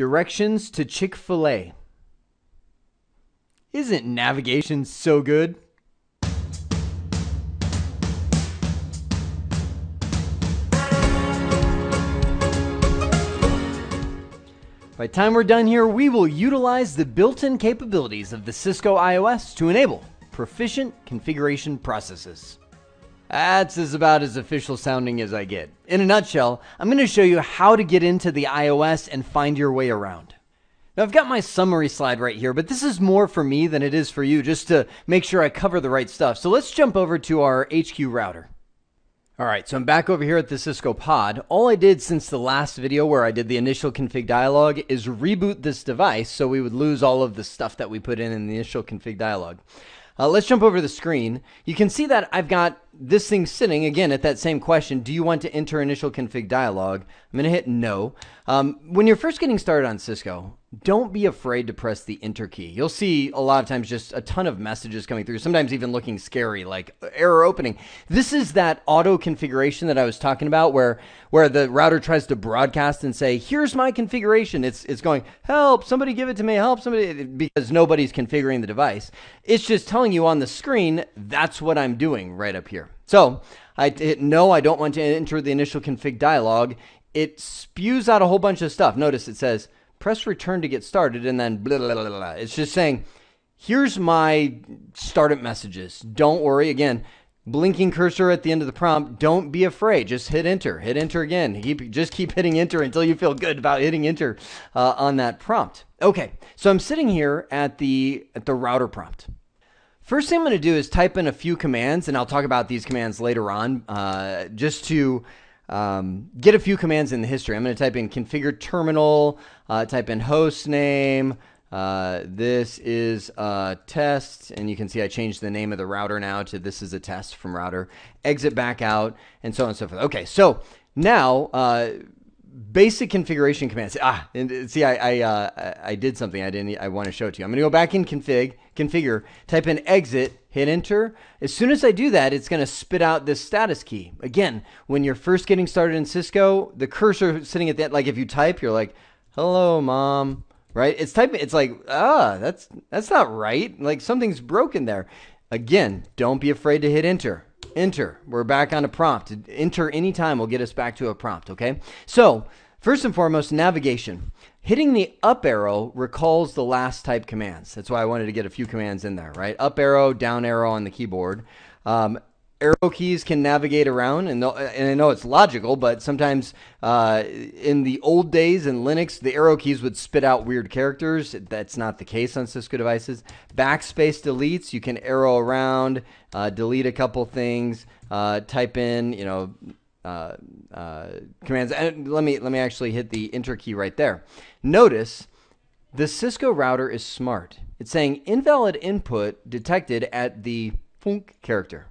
Directions to Chick fil A. Isn't navigation so good? By the time we're done here, we will utilize the built-in capabilities of the Cisco IOS to enable proficient configuration processes. That's as about as official sounding as I get. In a nutshell, I'm going to show you how to get into the IOS and find your way around. Now, I've got my summary slide right here, but this is more for me than it is for you, just to make sure I cover the right stuff. So let's jump over to our HQ router. All right, so I'm back over here at the Cisco pod. All I did since the last video where I did the initial config dialog is reboot this device so we would lose all of the stuff that we put in in the initial config dialog. Uh, let's jump over the screen. You can see that I've got this thing sitting again at that same question. Do you want to enter initial config dialog? I'm going to hit no. Um, when you're first getting started on Cisco, don't be afraid to press the enter key. You'll see a lot of times just a ton of messages coming through, sometimes even looking scary, like error opening. This is that auto configuration that I was talking about where where the router tries to broadcast and say, here's my configuration. It's it's going, help, somebody give it to me, help somebody because nobody's configuring the device. It's just telling you on the screen, that's what I'm doing right up here. So I hit no, I don't want to enter the initial config dialog. It spews out a whole bunch of stuff. Notice it says press return to get started, and then blah, blah, blah, blah. It's just saying, here's my startup messages. Don't worry. Again, blinking cursor at the end of the prompt. Don't be afraid. Just hit enter. Hit enter again. Keep, just keep hitting enter until you feel good about hitting enter uh, on that prompt. Okay, so I'm sitting here at the at the router prompt. First thing I'm going to do is type in a few commands, and I'll talk about these commands later on, uh, just to um, get a few commands in the history. I'm going to type in configure terminal, uh, type in host name. Uh, this is a test, and you can see I changed the name of the router now to this is a test from router. Exit back out, and so on and so forth. Okay, so now uh, basic configuration commands. Ah, and see, I I, uh, I did something I didn't. I want to show it to you. I'm going to go back in config, configure, type in exit, hit enter. As soon as I do that, it's going to spit out this status key. Again, when you're first getting started in Cisco, the cursor sitting at that, like if you type, you're like, "Hello, mom." Right? It's typing. It's like, ah, that's that's not right. Like something's broken there. Again, don't be afraid to hit enter. Enter. We're back on a prompt. Enter anytime will get us back to a prompt, okay? So, first and foremost, navigation. Hitting the up arrow recalls the last type commands. That's why I wanted to get a few commands in there, right? Up arrow, down arrow on the keyboard. Um, arrow keys can navigate around, and, and I know it's logical, but sometimes uh, in the old days in Linux, the arrow keys would spit out weird characters. That's not the case on Cisco devices. Backspace deletes, you can arrow around, uh, delete a couple things, uh, type in, you know, uh, uh, commands. And let me let me actually hit the enter key right there. Notice the Cisco router is smart. It's saying invalid input detected at the funk character.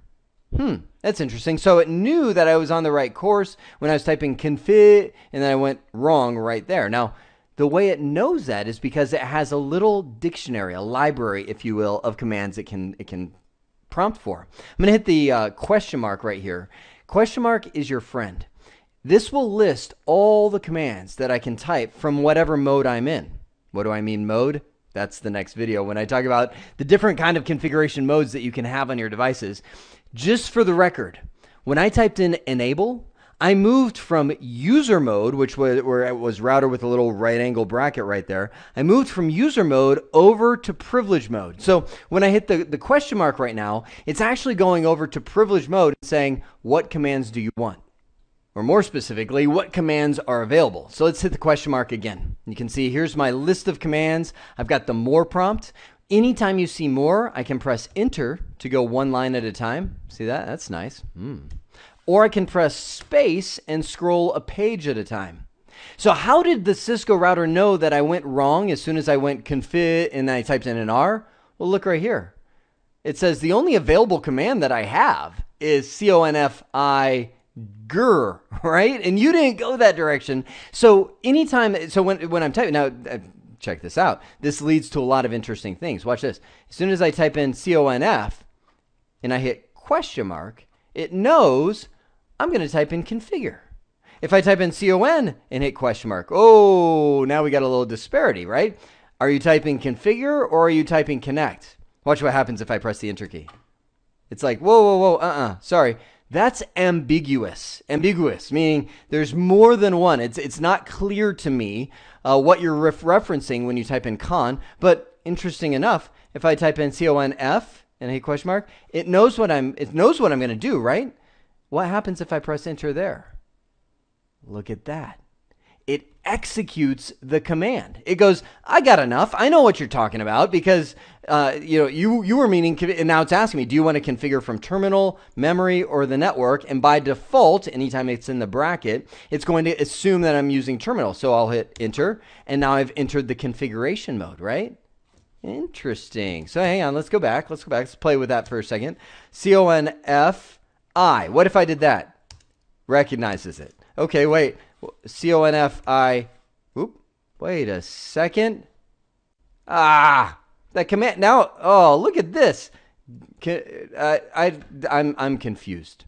Hmm, that's interesting. So it knew that I was on the right course when I was typing config, and then I went wrong right there. Now, the way it knows that is because it has a little dictionary, a library, if you will, of commands it can it can prompt for. I'm going to hit the uh, question mark right here. Question mark is your friend. This will list all the commands that I can type from whatever mode I'm in. What do I mean mode? That's the next video when I talk about the different kind of configuration modes that you can have on your devices. Just for the record, when I typed in enable, I moved from user mode, which was where it was router with a little right angle bracket right there. I moved from user mode over to privilege mode. So when I hit the, the question mark right now, it's actually going over to privilege mode and saying, what commands do you want? Or more specifically, what commands are available? So let's hit the question mark again. You can see here's my list of commands. I've got the more prompt. Anytime you see more, I can press enter to go one line at a time. See that? That's nice. Mm. Or I can press space and scroll a page at a time. So how did the Cisco router know that I went wrong as soon as I went config and I typed in an R? Well, look right here. It says the only available command that I have is confi gur, right? And you didn't go that direction. So anytime, so when, when I'm typing, now uh, check this out. This leads to a lot of interesting things. Watch this. As soon as I type in conf and I hit question mark, it knows I'm going to type in configure. if I type in con and hit question mark, oh, now we got a little disparity, right? Are you typing configure or are you typing connect? Watch what happens if I press the enter key. It's like, whoa, whoa, whoa, uh uh sorry. That's ambiguous. Ambiguous, meaning there's more than one. It's, it's not clear to me uh, what you're ref- referencing when you type in con, but interesting enough, if I type in conf and a question mark, it knows what I'm, it knows what I'm going to do, right? What happens if I press enter there? Look at that it executes the command. It goes, I got enough. I know what you're talking about because uh, you know you you were meaning, and now it's asking me, do you want to configure from terminal, memory, or the network? And by default, anytime it's in the bracket, it's going to assume that I'm using terminal. So I'll hit enter, and now I've entered the configuration mode, right? Interesting. So hang on, let's go back. Let's go back. Let's play with that for a second. C O N F I. What if I did that? Recognizes it. Okay, wait. C O N F I. Oop. Wait a second. Ah, that command. Now, oh, look at this. I, I, I'm, I'm confused.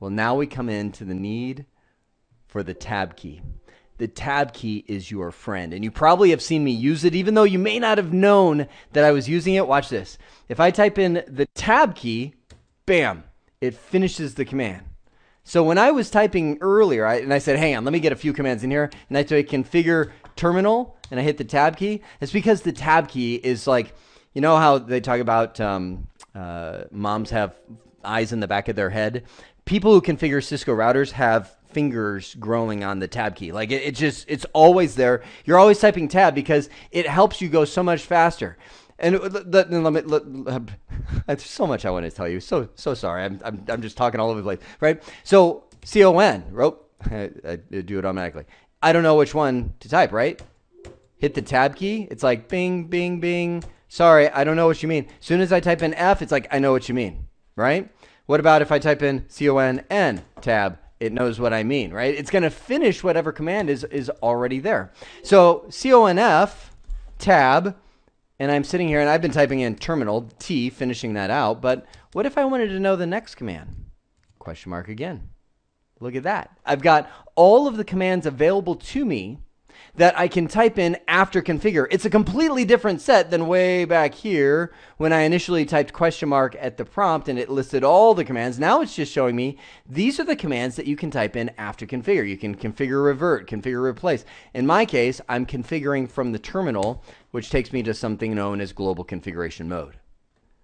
Well, now we come into the need for the tab key. The tab key is your friend, and you probably have seen me use it, even though you may not have known that I was using it. Watch this. If I type in the tab key, bam, it finishes the command. So when I was typing earlier, I, and I said, hang on, let me get a few commands in here, and I say configure terminal, and I hit the tab key, it's because the tab key is like, you know how they talk about um, uh, moms have eyes in the back of their head? People who configure Cisco routers have fingers growing on the tab key. Like it, it just, it's always there. You're always typing tab because it helps you go so much faster. And let, let, me, let, there's so much I want to tell you. So so sorry. I'm, I'm, I'm just talking all over the place, right? So C O N, rope. I, I do it automatically. I don't know which one to type, right? Hit the tab key. It's like bing, bing, bing. Sorry, I don't know what you mean. As soon as I type in F, it's like I know what you mean, right? What about if I type in C O N N tab? It knows what I mean, right? It's going to finish whatever command is is already there. So C O N F tab and I'm sitting here and I've been typing in terminal T, finishing that out. But what if I wanted to know the next command? Question mark again. Look at that. I've got all of the commands available to me that I can type in after configure. It's a completely different set than way back here when I initially typed question mark at the prompt and it listed all the commands. Now it's just showing me these are the commands that you can type in after configure. You can configure revert, configure replace. In my case, I'm configuring from the terminal which takes me to something known as global configuration mode.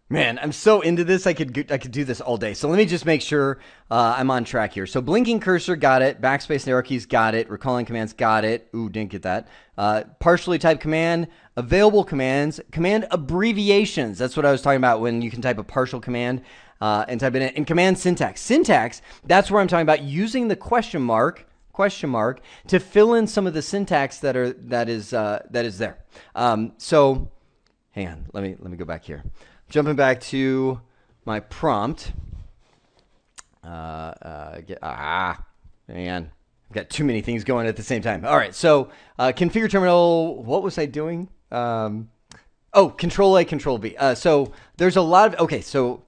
Man, I'm so into this. I could I could do this all day. So let me just make sure uh, I'm on track here. So blinking cursor, got it. Backspace and arrow keys, got it. Recalling commands, got it. Ooh, didn't get that. Uh, partially typed command, available commands, command abbreviations. That's what I was talking about when you can type a partial command uh, and type it in. And command syntax. Syntax, that's where I'm talking about using the question mark question mark to fill in some of the syntax that are that is uh, that is there. Um, so, hang on, let me let me go back here. Jumping back to my prompt. Uh, uh, get, ah, man, I've got too many things going at the same time. All right, so uh, configure terminal. What was I doing? Um, oh, Control A, Control B. Uh, so there's a lot of okay. So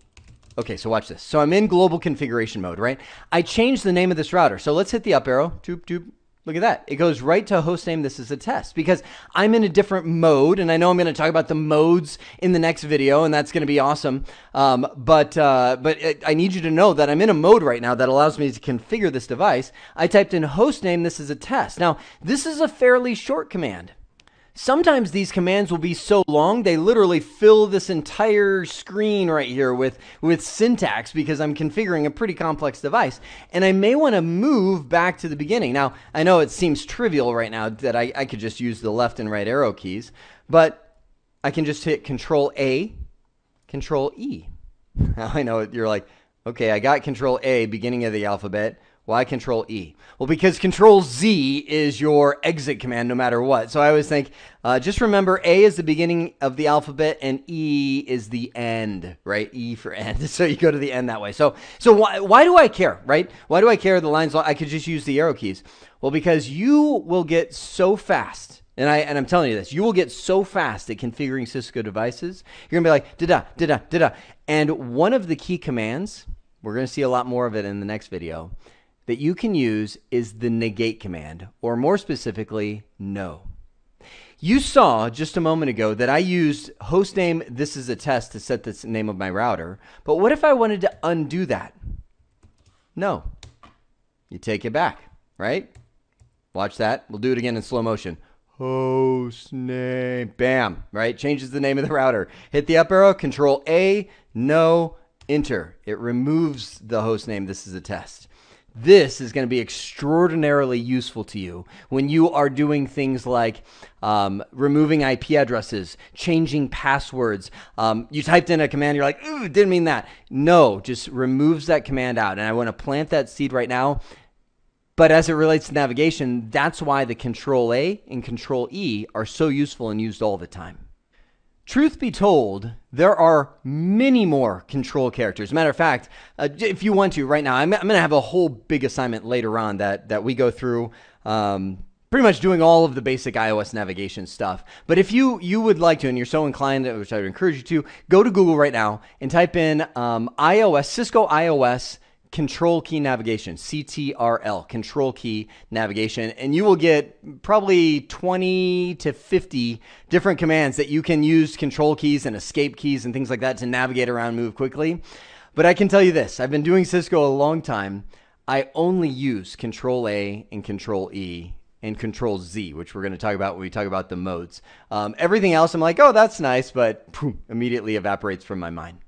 Okay, so watch this. So I'm in global configuration mode, right? I changed the name of this router. So let's hit the up arrow. Doop, doop. Look at that. It goes right to hostname. This is a test because I'm in a different mode, and I know I'm going to talk about the modes in the next video, and that's going to be awesome. Um, but uh, but it, I need you to know that I'm in a mode right now that allows me to configure this device. I typed in hostname. This is a test. Now this is a fairly short command. Sometimes these commands will be so long, they literally fill this entire screen right here with, with syntax because I'm configuring a pretty complex device. And I may want to move back to the beginning. Now, I know it seems trivial right now that I, I could just use the left and right arrow keys, but I can just hit Control A, Control E. Now I know you're like, okay, I got Control A, beginning of the alphabet. Why Control E? Well, because Control Z is your exit command no matter what. So I always think, uh, just remember A is the beginning of the alphabet and E is the end, right? E for end. So you go to the end that way. So so why, why do I care, right? Why do I care the lines? I could just use the arrow keys. Well, because you will get so fast. And I and I'm telling you this, you will get so fast at configuring Cisco devices. You're gonna be like da da da da da. And one of the key commands, we're gonna see a lot more of it in the next video that you can use is the negate command, or more specifically, no. You saw just a moment ago that I used hostname this is a test to set the name of my router, but what if I wanted to undo that? No. You take it back, right? Watch that. We'll do it again in slow motion. Host name. Bam. Right? Changes the name of the router. Hit the up arrow, control A, no, enter. It removes the host name. This is a test. This is going to be extraordinarily useful to you when you are doing things like um, removing IP addresses, changing passwords. Um, you typed in a command, you're like, ooh, didn't mean that. No, just removes that command out. And I want to plant that seed right now. But as it relates to navigation, that's why the Control A and Control E are so useful and used all the time. Truth be told, there are many more control characters. Matter of fact, uh, if you want to right now, I'm, I'm going to have a whole big assignment later on that, that we go through. Um, pretty much doing all of the basic IOS navigation stuff. But if you you would like to, and you're so inclined, which I would encourage you to, go to Google right now and type in um, IOS Cisco IOS control key navigation, CTRL, control key navigation, and you will get probably 20 to 50 different commands that you can use control keys and escape keys and things like that to navigate around, move quickly. But I can tell you this I've been doing Cisco a long time. I only use control A and control E and control Z, which we're going to talk about when we talk about the modes. Um, everything else, I'm like, oh, that's nice, but poof, immediately evaporates from my mind.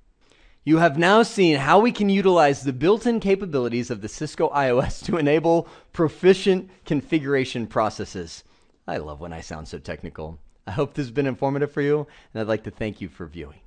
You have now seen how we can utilize the built-in capabilities of the Cisco IOS to enable proficient configuration processes. I love when I sound so technical. I hope this has been informative for you, and I'd like to thank you for viewing.